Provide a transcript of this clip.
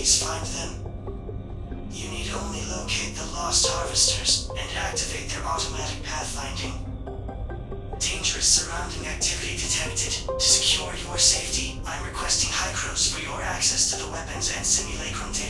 Please find them. You need only locate the Lost Harvesters and activate their automatic pathfinding. Dangerous surrounding activity detected. To secure your safety, I'm requesting Hykros for your access to the weapons and simulacrum data.